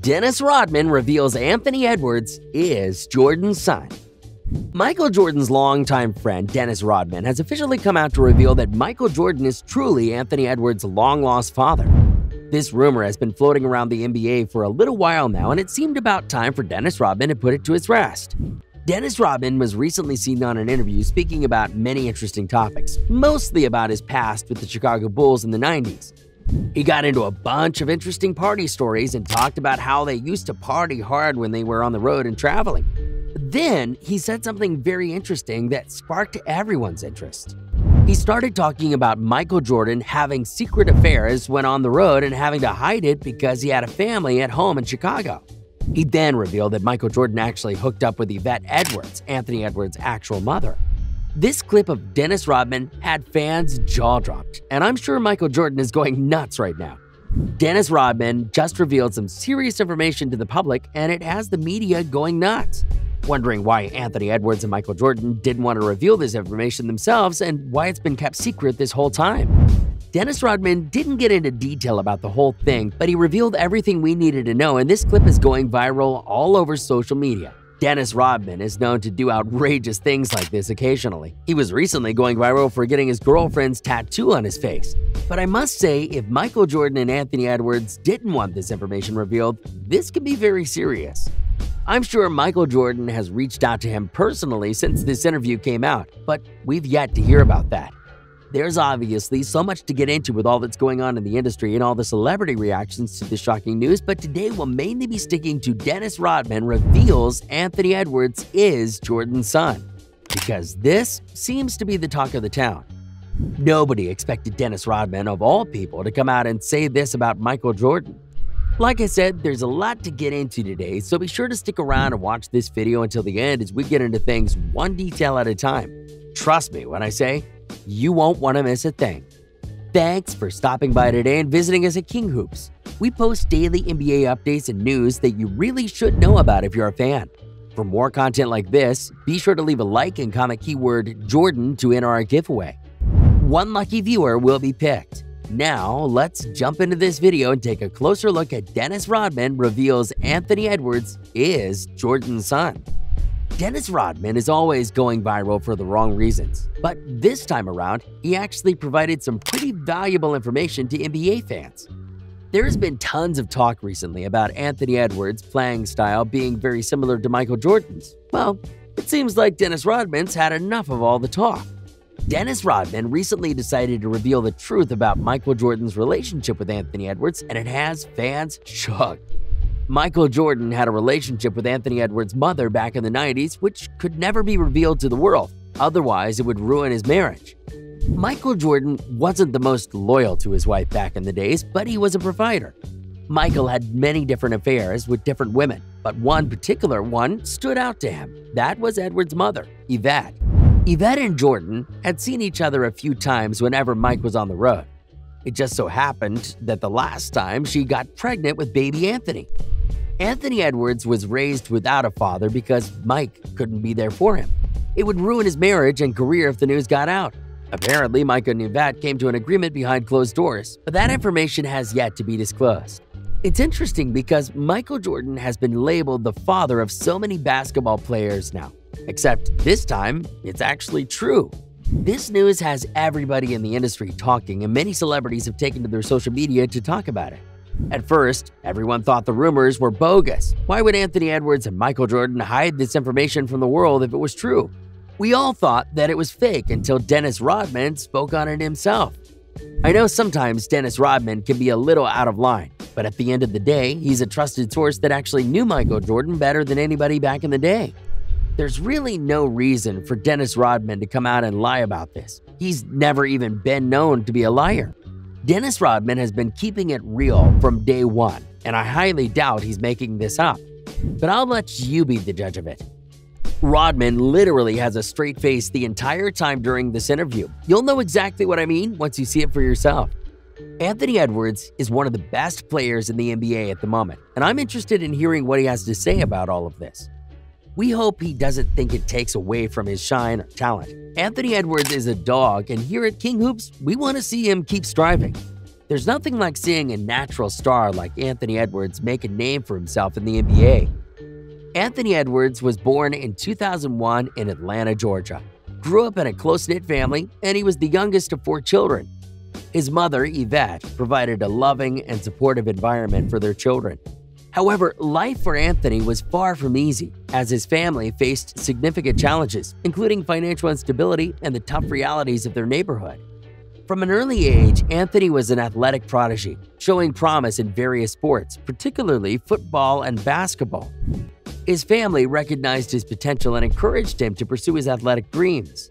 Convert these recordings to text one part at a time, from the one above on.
Dennis Rodman reveals Anthony Edwards is Jordan's son. Michael Jordan's longtime friend, Dennis Rodman, has officially come out to reveal that Michael Jordan is truly Anthony Edwards' long lost father. This rumor has been floating around the NBA for a little while now, and it seemed about time for Dennis Rodman to put it to its rest. Dennis Rodman was recently seen on an interview speaking about many interesting topics, mostly about his past with the Chicago Bulls in the 90s. He got into a bunch of interesting party stories and talked about how they used to party hard when they were on the road and traveling. Then he said something very interesting that sparked everyone's interest. He started talking about Michael Jordan having secret affairs when on the road and having to hide it because he had a family at home in Chicago. He then revealed that Michael Jordan actually hooked up with Yvette Edwards, Anthony Edwards' actual mother. This clip of Dennis Rodman had fans jaw dropped, and I'm sure Michael Jordan is going nuts right now. Dennis Rodman just revealed some serious information to the public, and it has the media going nuts wondering why Anthony Edwards and Michael Jordan didn't want to reveal this information themselves and why it's been kept secret this whole time. Dennis Rodman didn't get into detail about the whole thing, but he revealed everything we needed to know, and this clip is going viral all over social media. Dennis Rodman is known to do outrageous things like this occasionally. He was recently going viral for getting his girlfriend's tattoo on his face. But I must say, if Michael Jordan and Anthony Edwards didn't want this information revealed, this could be very serious. I'm sure Michael Jordan has reached out to him personally since this interview came out, but we've yet to hear about that. There's obviously so much to get into with all that's going on in the industry and all the celebrity reactions to the shocking news, but today we'll mainly be sticking to Dennis Rodman reveals Anthony Edwards is Jordan's son. Because this seems to be the talk of the town. Nobody expected Dennis Rodman, of all people, to come out and say this about Michael Jordan. Like I said, there's a lot to get into today, so be sure to stick around and watch this video until the end as we get into things one detail at a time. Trust me when I say, you won't want to miss a thing. Thanks for stopping by today and visiting us at King Hoops. We post daily NBA updates and news that you really should know about if you're a fan. For more content like this, be sure to leave a like and comment keyword Jordan to enter our giveaway. One lucky viewer will be picked. Now, let's jump into this video and take a closer look at Dennis Rodman reveals Anthony Edwards is Jordan's son. Dennis Rodman is always going viral for the wrong reasons, but this time around, he actually provided some pretty valuable information to NBA fans. There has been tons of talk recently about Anthony Edwards' playing style being very similar to Michael Jordan's. Well, it seems like Dennis Rodman's had enough of all the talk. Dennis Rodman recently decided to reveal the truth about Michael Jordan's relationship with Anthony Edwards, and it has fans shook. Michael Jordan had a relationship with Anthony Edwards' mother back in the 90s, which could never be revealed to the world, otherwise, it would ruin his marriage. Michael Jordan wasn't the most loyal to his wife back in the days, but he was a provider. Michael had many different affairs with different women, but one particular one stood out to him. That was Edward's mother, Yvette. Yvette and Jordan had seen each other a few times whenever Mike was on the road. It just so happened that the last time she got pregnant with baby Anthony. Anthony Edwards was raised without a father because Mike couldn't be there for him. It would ruin his marriage and career if the news got out. Apparently, Mike and Yvette came to an agreement behind closed doors, but that information has yet to be disclosed. It's interesting because Michael Jordan has been labeled the father of so many basketball players now. Except this time, it's actually true. This news has everybody in the industry talking, and many celebrities have taken to their social media to talk about it. At first, everyone thought the rumors were bogus. Why would Anthony Edwards and Michael Jordan hide this information from the world if it was true? We all thought that it was fake until Dennis Rodman spoke on it himself. I know sometimes Dennis Rodman can be a little out of line, but at the end of the day, he's a trusted source that actually knew Michael Jordan better than anybody back in the day. There's really no reason for Dennis Rodman to come out and lie about this. He's never even been known to be a liar. Dennis Rodman has been keeping it real from day one, and I highly doubt he's making this up. But I'll let you be the judge of it. Rodman literally has a straight face the entire time during this interview. You'll know exactly what I mean once you see it for yourself. Anthony Edwards is one of the best players in the NBA at the moment, and I'm interested in hearing what he has to say about all of this. We hope he doesn't think it takes away from his shine or talent. Anthony Edwards is a dog, and here at King Hoops, we want to see him keep striving. There's nothing like seeing a natural star like Anthony Edwards make a name for himself in the NBA. Anthony Edwards was born in 2001 in Atlanta, Georgia. Grew up in a close knit family, and he was the youngest of four children. His mother, Yvette, provided a loving and supportive environment for their children. However, life for Anthony was far from easy, as his family faced significant challenges, including financial instability and the tough realities of their neighborhood. From an early age, Anthony was an athletic prodigy, showing promise in various sports, particularly football and basketball. His family recognized his potential and encouraged him to pursue his athletic dreams.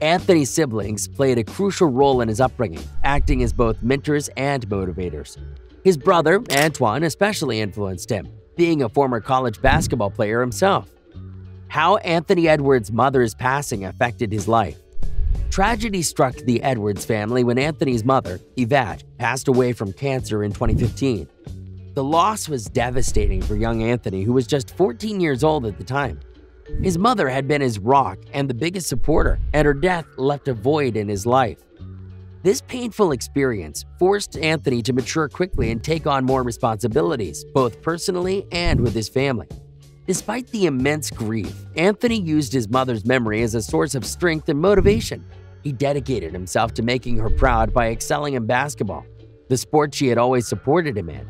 Anthony's siblings played a crucial role in his upbringing, acting as both mentors and motivators. His brother, Antoine, especially influenced him, being a former college basketball player himself. How Anthony Edwards' mother's passing affected his life. Tragedy struck the Edwards family when Anthony's mother, Yvette, passed away from cancer in 2015. The loss was devastating for young Anthony, who was just 14 years old at the time. His mother had been his rock and the biggest supporter, and her death left a void in his life. This painful experience forced Anthony to mature quickly and take on more responsibilities, both personally and with his family. Despite the immense grief, Anthony used his mother's memory as a source of strength and motivation. He dedicated himself to making her proud by excelling in basketball, the sport she had always supported him in.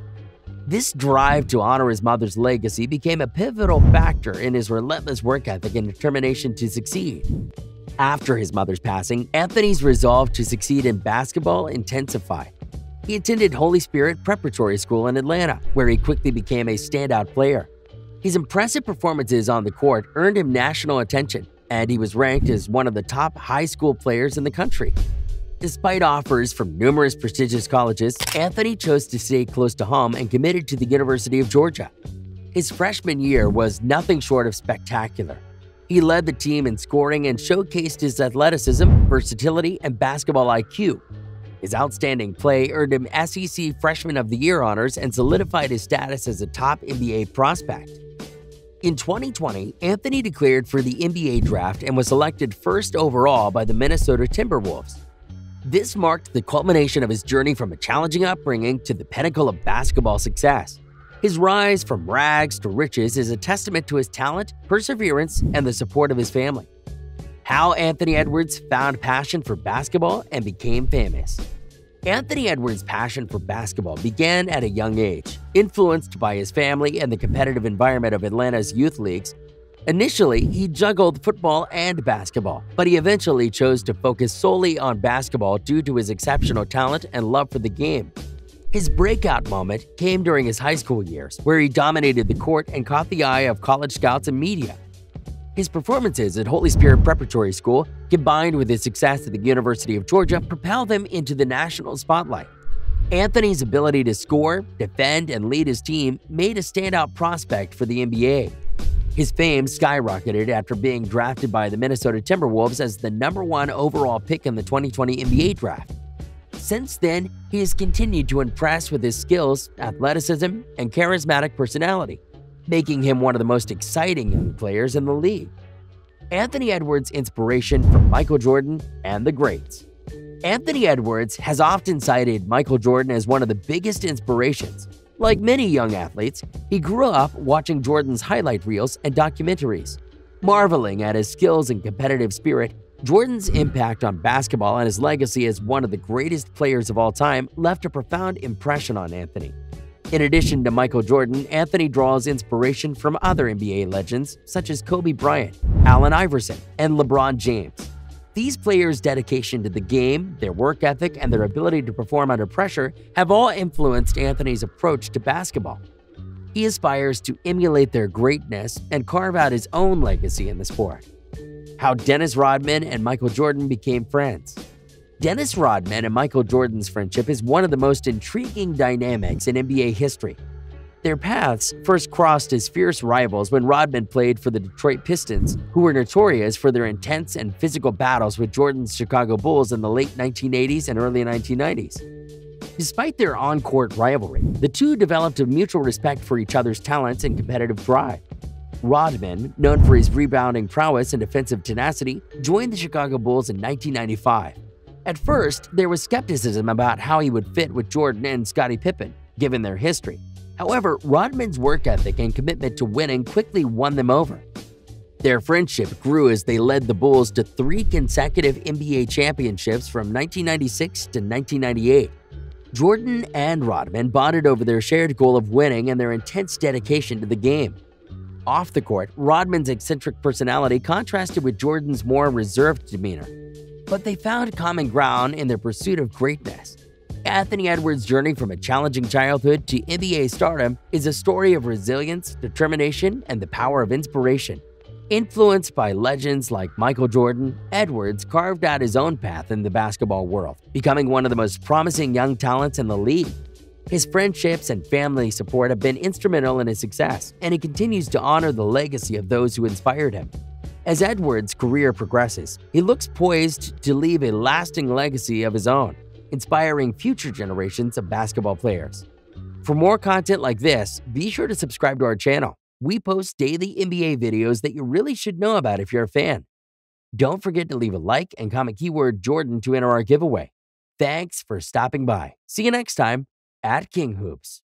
This drive to honor his mother's legacy became a pivotal factor in his relentless work ethic and determination to succeed. After his mother's passing, Anthony's resolve to succeed in basketball intensified. He attended Holy Spirit Preparatory School in Atlanta, where he quickly became a standout player. His impressive performances on the court earned him national attention, and he was ranked as one of the top high school players in the country. Despite offers from numerous prestigious colleges, Anthony chose to stay close to home and committed to the University of Georgia. His freshman year was nothing short of spectacular. He led the team in scoring and showcased his athleticism, versatility, and basketball IQ. His outstanding play earned him SEC Freshman of the Year honors and solidified his status as a top NBA prospect. In 2020, Anthony declared for the NBA draft and was selected first overall by the Minnesota Timberwolves. This marked the culmination of his journey from a challenging upbringing to the pinnacle of basketball success. His rise from rags to riches is a testament to his talent, perseverance, and the support of his family. How Anthony Edwards found passion for basketball and became famous. Anthony Edwards' passion for basketball began at a young age, influenced by his family and the competitive environment of Atlanta's youth leagues Initially, he juggled football and basketball, but he eventually chose to focus solely on basketball due to his exceptional talent and love for the game. His breakout moment came during his high school years, where he dominated the court and caught the eye of college scouts and media. His performances at Holy Spirit Preparatory School, combined with his success at the University of Georgia, propelled him into the national spotlight. Anthony's ability to score, defend, and lead his team made a standout prospect for the NBA. His fame skyrocketed after being drafted by the Minnesota Timberwolves as the number one overall pick in the 2020 NBA draft. Since then, he has continued to impress with his skills, athleticism, and charismatic personality, making him one of the most exciting players in the league. Anthony Edwards' inspiration from Michael Jordan and the greats. Anthony Edwards has often cited Michael Jordan as one of the biggest inspirations, like many young athletes, he grew up watching Jordan's highlight reels and documentaries. Marveling at his skills and competitive spirit, Jordan's impact on basketball and his legacy as one of the greatest players of all time left a profound impression on Anthony. In addition to Michael Jordan, Anthony draws inspiration from other NBA legends such as Kobe Bryant, Allen Iverson, and LeBron James. These players' dedication to the game, their work ethic, and their ability to perform under pressure have all influenced Anthony's approach to basketball. He aspires to emulate their greatness and carve out his own legacy in the sport. How Dennis Rodman and Michael Jordan became friends. Dennis Rodman and Michael Jordan's friendship is one of the most intriguing dynamics in NBA history. Their paths first crossed as fierce rivals when Rodman played for the Detroit Pistons, who were notorious for their intense and physical battles with Jordan's Chicago Bulls in the late 1980s and early 1990s. Despite their on court rivalry, the two developed a mutual respect for each other's talents and competitive drive. Rodman, known for his rebounding prowess and defensive tenacity, joined the Chicago Bulls in 1995. At first, there was skepticism about how he would fit with Jordan and Scottie Pippen, given their history. However, Rodman's work ethic and commitment to winning quickly won them over. Their friendship grew as they led the Bulls to three consecutive NBA championships from 1996 to 1998. Jordan and Rodman bonded over their shared goal of winning and their intense dedication to the game. Off the court, Rodman's eccentric personality contrasted with Jordan's more reserved demeanor, but they found common ground in their pursuit of greatness. Anthony Edwards' journey from a challenging childhood to NBA stardom is a story of resilience, determination, and the power of inspiration. Influenced by legends like Michael Jordan, Edwards carved out his own path in the basketball world, becoming one of the most promising young talents in the league. His friendships and family support have been instrumental in his success, and he continues to honor the legacy of those who inspired him. As Edwards' career progresses, he looks poised to leave a lasting legacy of his own inspiring future generations of basketball players. For more content like this, be sure to subscribe to our channel. We post daily NBA videos that you really should know about if you're a fan. Don't forget to leave a like and comment keyword Jordan to enter our giveaway. Thanks for stopping by. See you next time at King Hoops.